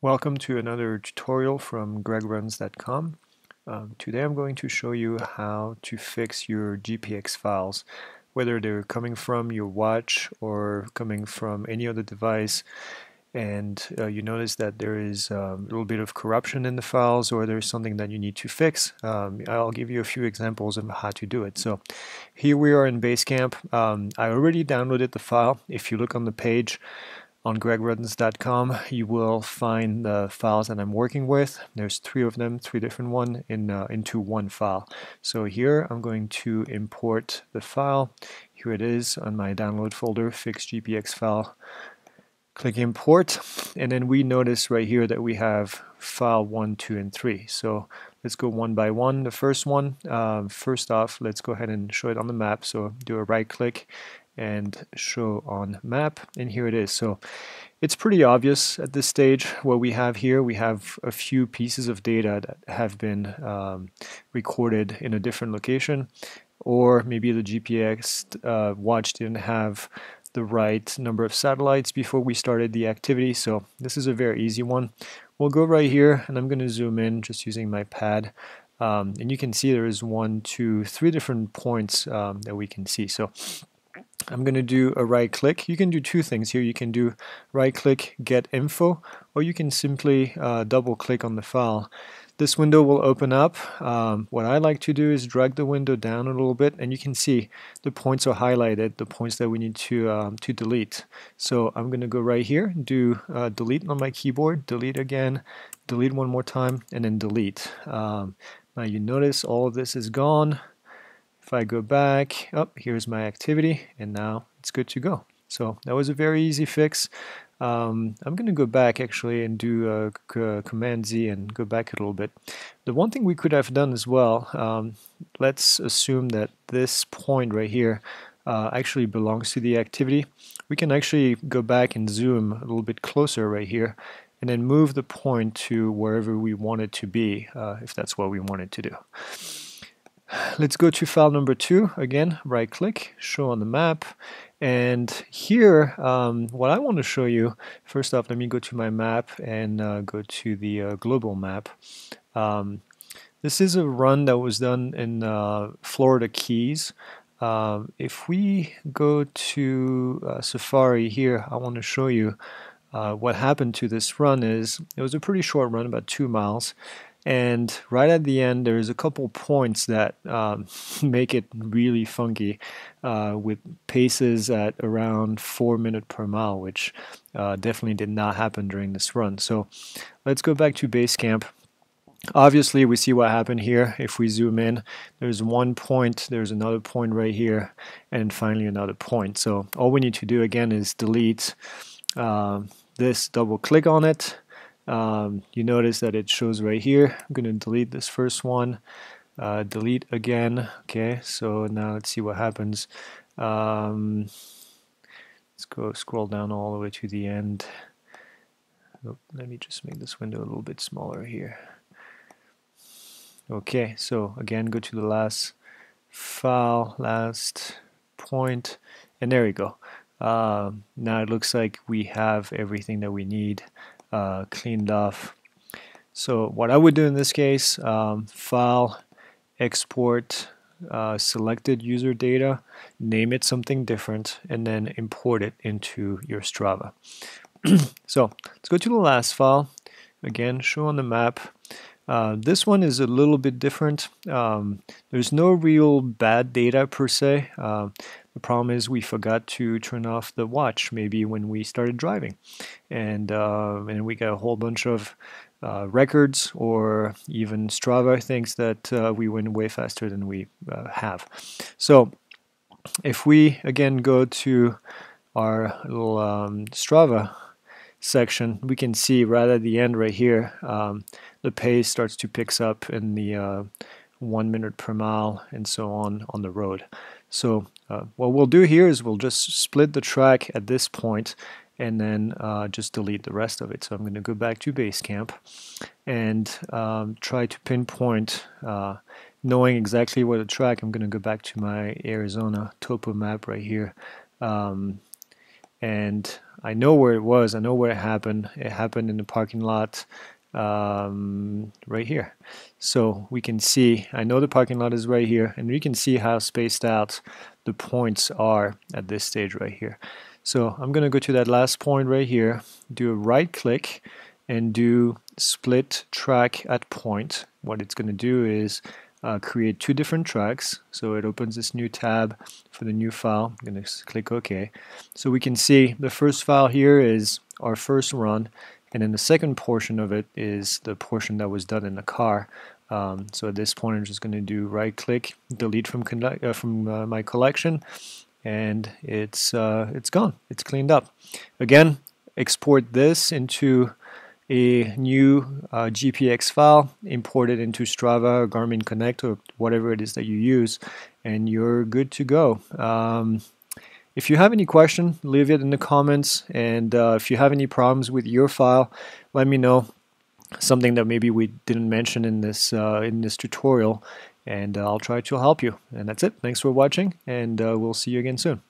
Welcome to another tutorial from gregruns.com. Um, today I'm going to show you how to fix your GPX files, whether they're coming from your watch or coming from any other device and uh, you notice that there is um, a little bit of corruption in the files or there's something that you need to fix. Um, I'll give you a few examples of how to do it. So here we are in Basecamp. Um, I already downloaded the file. If you look on the page, on gregruns.com you will find the files that I'm working with. There's three of them, three different ones in, uh, into one file. So here I'm going to import the file. Here it is on my download folder, fixed GPX file. Click import and then we notice right here that we have file 1, 2, and 3. So let's go one by one. The first one, um, first off, let's go ahead and show it on the map. So do a right click and show on map and here it is. So it's pretty obvious at this stage what we have here. We have a few pieces of data that have been um, recorded in a different location or maybe the GPX uh, watch didn't have the right number of satellites before we started the activity. So this is a very easy one. We'll go right here and I'm going to zoom in just using my pad. Um, and you can see there is one two three different points um, that we can see. So I'm going to do a right click. You can do two things here. You can do right click get info or you can simply uh, double click on the file. This window will open up. Um, what I like to do is drag the window down a little bit and you can see the points are highlighted, the points that we need to, um, to delete. So I'm going to go right here, do uh, delete on my keyboard, delete again, delete one more time, and then delete. Um, now you notice all of this is gone. If I go back, up oh, here's my activity, and now it's good to go. So that was a very easy fix. Um, I'm going to go back actually and do a Command Z and go back a little bit. The one thing we could have done as well, um, let's assume that this point right here uh, actually belongs to the activity. We can actually go back and zoom a little bit closer right here and then move the point to wherever we want it to be, uh, if that's what we wanted to do. Let's go to file number two. Again, right click, show on the map. And here, um, what I want to show you, first off, let me go to my map and uh, go to the uh, global map. Um, this is a run that was done in uh, Florida Keys. Um, if we go to uh, Safari here, I want to show you uh, what happened to this run is it was a pretty short run, about two miles. And right at the end, there's a couple points that um, make it really funky uh, with paces at around four minutes per mile, which uh, definitely did not happen during this run. So let's go back to Basecamp. Obviously, we see what happened here. If we zoom in, there's one point, there's another point right here, and finally another point. So all we need to do again is delete uh, this, double click on it, um, you notice that it shows right here. I'm going to delete this first one, uh, delete again. Okay, so now let's see what happens. Um, let's go scroll down all the way to the end. Oh, let me just make this window a little bit smaller here. Okay, so again, go to the last file, last point, and there we go. Uh, now it looks like we have everything that we need uh, cleaned off. So what I would do in this case, um, file, export uh, selected user data, name it something different, and then import it into your Strava. so let's go to the last file. Again, show on the map. Uh, this one is a little bit different. Um, there's no real bad data per se. Uh, the problem is we forgot to turn off the watch maybe when we started driving. And, uh, and we got a whole bunch of uh, records or even Strava thinks that uh, we went way faster than we have. So if we again go to our little um, Strava section, we can see right at the end right here, um, the pace starts to pick up in the uh, one minute per mile and so on on the road. So uh, what we'll do here is we'll just split the track at this point and then uh, just delete the rest of it. So I'm going to go back to Basecamp and um, try to pinpoint, uh, knowing exactly where the track, I'm going to go back to my Arizona topo map right here. Um, and I know where it was. I know where it happened. It happened in the parking lot um, right here. So we can see, I know the parking lot is right here, and we can see how spaced out the points are at this stage right here. So I'm going to go to that last point right here, do a right click, and do split track at point. What it's going to do is uh, create two different tracks. So it opens this new tab for the new file. I'm going to click OK. So we can see the first file here is our first run, and then the second portion of it is the portion that was done in the car. Um, so at this point, I'm just going to do right click, delete from uh, from uh, my collection, and it's uh, it's gone. It's cleaned up. Again, export this into a new uh, GPX file, import it into Strava or Garmin Connect or whatever it is that you use, and you're good to go. Um, if you have any question, leave it in the comments, and uh, if you have any problems with your file, let me know. Something that maybe we didn't mention in this uh, in this tutorial, and uh, I'll try to help you. And that's it. Thanks for watching, and uh, we'll see you again soon.